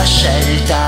la scelta.